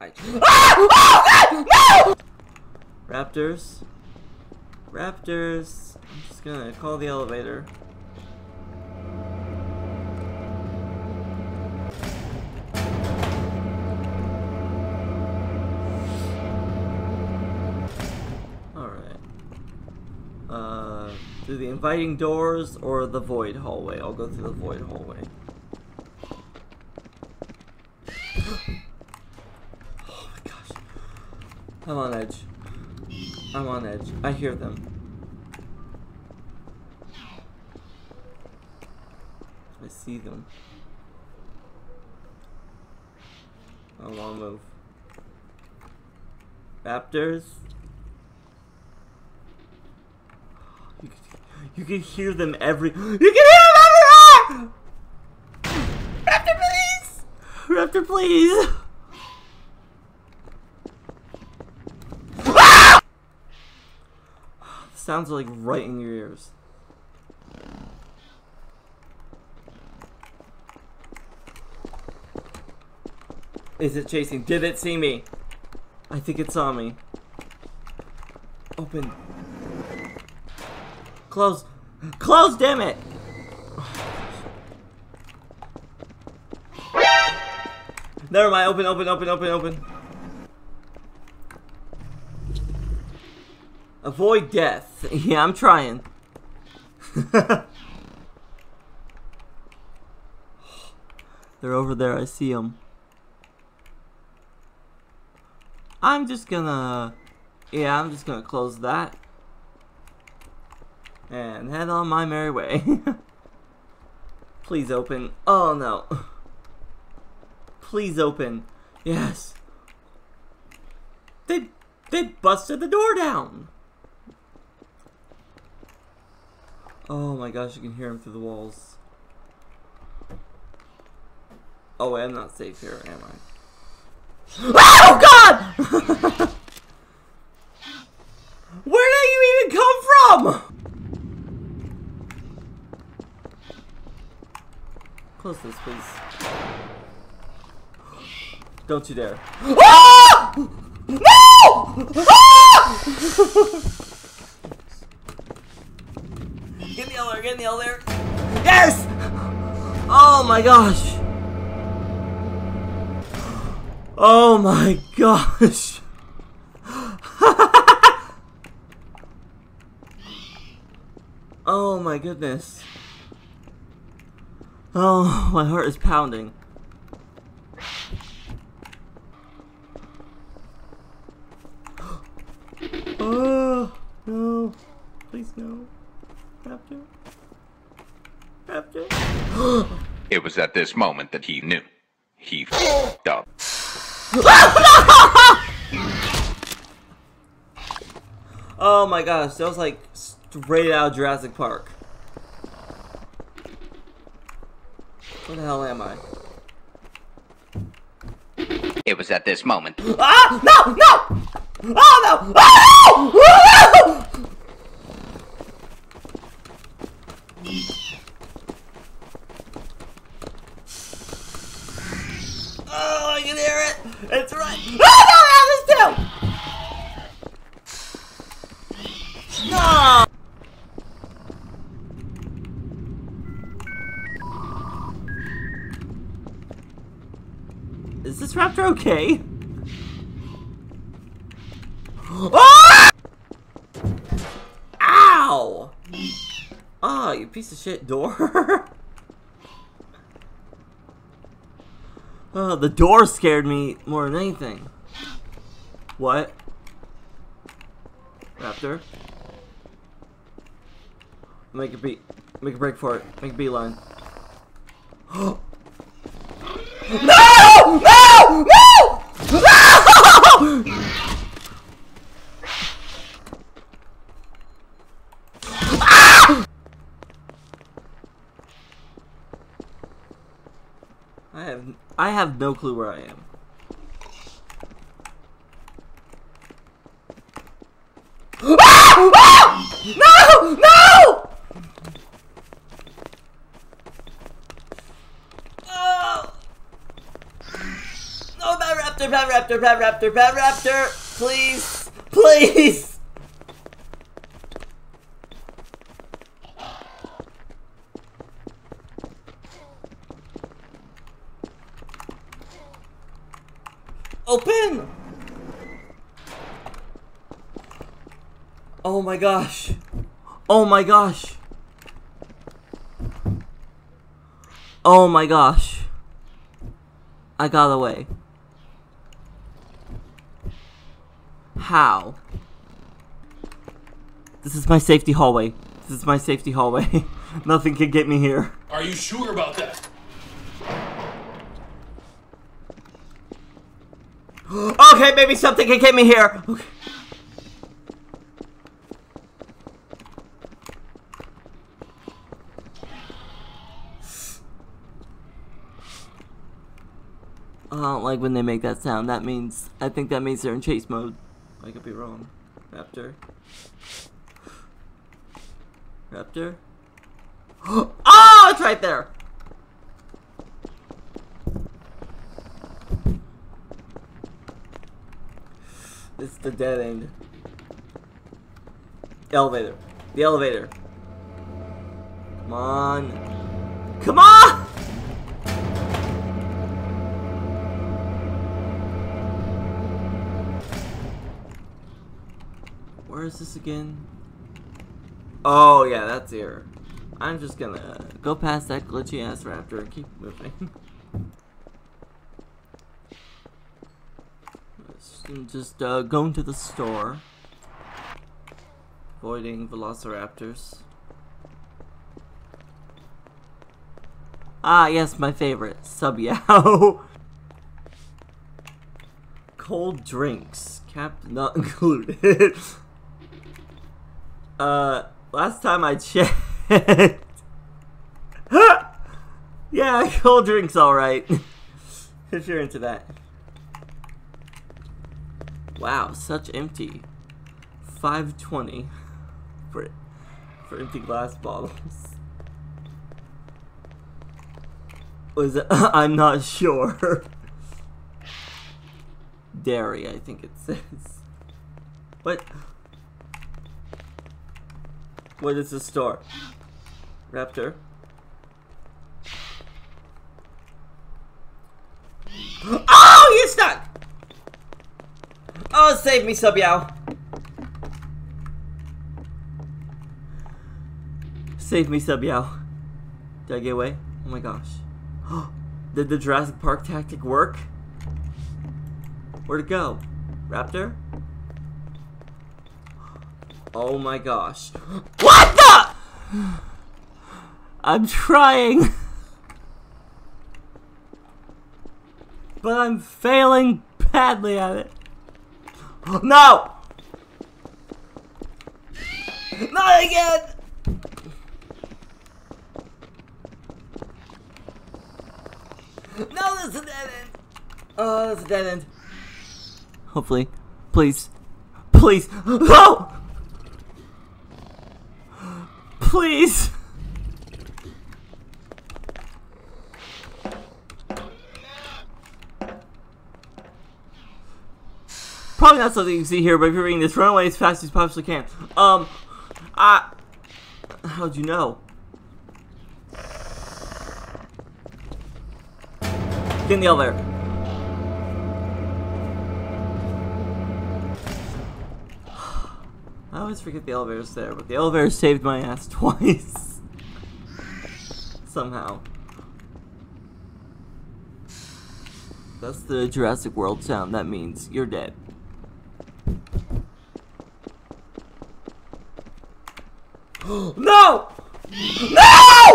I. Ah! Oh! No! Raptors. Raptors. I'm just gonna call the elevator. Alright. Uh, through the inviting doors or the void hallway? I'll go through the void hallway. oh my gosh. I'm on edge. I'm on edge. I hear them. I see them. I wanna move. Raptors? You can, you can hear them every. You can hear them everywhere! Raptor, please! Raptor, please! Ah! The sounds like right in your ears. Is it chasing? Did it see me? I think it saw me. Open. Close. Close, damn it! Never mind. Open, open, open, open, open. Avoid death. Yeah, I'm trying. They're over there. I see them. I'm just gonna... Yeah, I'm just gonna close that. And head on my merry way. Please open. Oh no. Please open. Yes. They they busted the door down. Oh my gosh, you can hear him through the walls. Oh wait, I'm not safe here, am I? Oh god! Where did you even come from? Close this, please. Don't you dare. Ah! No! Ah! get in the elevator, get in the elevator. Yes! Oh my gosh. Oh my gosh. oh my goodness. Oh, my heart is pounding. Oh, no. Please no. Raptor. Raptor. It was at this moment that he knew. He f***ed up. oh my gosh, that was like straight out of Jurassic Park. Where the hell am I? It was at this moment. Ah! No! No! Oh no! Oh no! Oh, I can hear it! It's right! Oh no! I have this too! No! Is this raptor okay? Ah! Ow! Oh, you piece of shit door. oh, the door scared me more than anything. What? Raptor? Make a beat. Make a break for it. Make a beeline. No! No! I have I have no clue where I am. Ah! Ah! No! No! Oh! No, that Raptor, Pet Raptor, Pet Raptor, Pet Raptor. Please, please. Open! Oh my gosh. Oh my gosh. Oh my gosh. I got away. How? This is my safety hallway. This is my safety hallway. Nothing can get me here. Are you sure about that? Okay, maybe something can get me here. Okay. I don't like when they make that sound. That means I think that means they're in chase mode. I could be wrong. Raptor. Raptor. oh, it's right there. It's the dead end. Elevator. The elevator. Come on. Come on! Where is this again? Oh, yeah, that's here. I'm just gonna go past that glitchy ass raptor and keep moving. just uh, going to the store. Avoiding velociraptors. Ah, yes, my favorite. Subiao. Cold drinks. Cap not included. uh, last time I checked. yeah, cold drinks alright. if you're into that. Wow, such empty. 520 for for empty glass bottles. Was it? I'm not sure. Dairy, I think it says. What? What is the store? Raptor. Oh, you're stuck! Oh, save me, Subiao. Save me, Subiao. Did I get away? Oh my gosh. Did the Jurassic Park tactic work? Where'd it go? Raptor? Oh my gosh. What the? I'm trying. But I'm failing badly at it. No! Not again! No, this is a dead end. Oh, that's a dead end. Hopefully. Please. Please. No! Please. Probably not something you can see here, but if you're reading this, run away as fast as you possibly can. Um, I... How'd you know? Get in the elevator. Always forget the elevator's there, but the elevator saved my ass twice. Somehow. That's the Jurassic World sound. That means you're dead. no! No!